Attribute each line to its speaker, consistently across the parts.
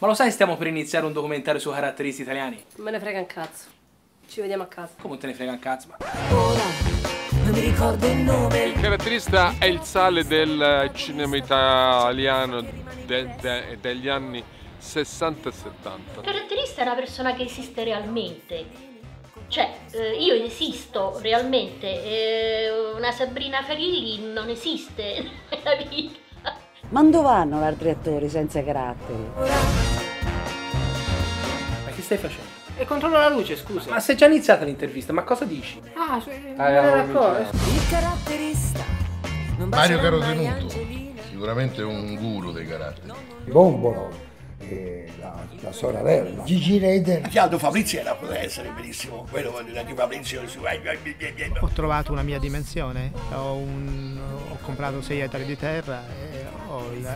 Speaker 1: Ma lo sai, stiamo per iniziare un documentario su caratteristi italiani?
Speaker 2: Non me ne frega un cazzo. Ci vediamo a casa.
Speaker 1: Come te ne frega un cazzo? Ma...
Speaker 3: non mi ricordo il nome.
Speaker 4: Il caratterista è il sale del cinema italiano de- de- degli anni 60 e 70.
Speaker 5: Il caratterista è una persona che esiste realmente. Cioè, eh, io esisto realmente, eh, una Sabrina Carilli non esiste nella vita.
Speaker 6: Ma dove vanno gli altri attori senza caratteri?
Speaker 1: ma che stai facendo?
Speaker 2: E controllo la luce, scusa.
Speaker 1: Ma sei già iniziata l'intervista, ma cosa dici?
Speaker 2: Ah, cioè, non
Speaker 1: Ah,
Speaker 2: era
Speaker 1: no,
Speaker 2: d'accordo.
Speaker 3: Il caratterista. Non
Speaker 7: Mario Carotenuto,
Speaker 3: Angelina.
Speaker 7: sicuramente un guru dei caratteri.
Speaker 8: Bombolo, la, la sorella, Gigi Reder.
Speaker 9: Aldo Fabrizio era, poteva essere benissimo, quello voglio dire, di Fabrizio su
Speaker 10: Ho trovato una mia dimensione, ho, un- ho comprato sei ettari di terra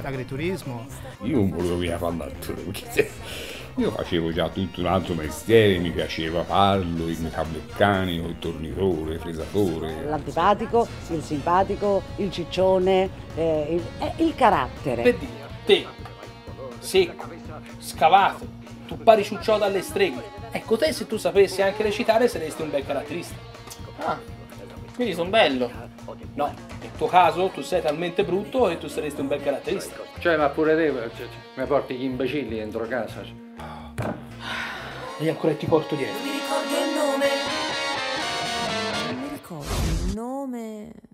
Speaker 10: l'agriturismo.
Speaker 11: Io non volevo via fare l'attore perché io facevo già tutto un altro mestiere, mi piaceva farlo, il metalmeccanico, il tornitore, il fresatore.
Speaker 6: L'antipatico, il simpatico, il ciccione, eh, il, eh, il carattere.
Speaker 1: Per dire, te, secco, scavato, tu pari ciucciò dalle streghe. Ecco te se tu sapessi anche recitare saresti un bel caratterista.
Speaker 2: Ah, quindi sono bello.
Speaker 1: No, tuo caso tu sei talmente brutto e tu saresti un bel caratterista.
Speaker 12: Cioè, ma pure te cioè, cioè mi porti gli imbecilli dentro casa. Cioè.
Speaker 1: E ancora ti porto dietro. Non mi ricordo il nome. Non mi ricordo il nome.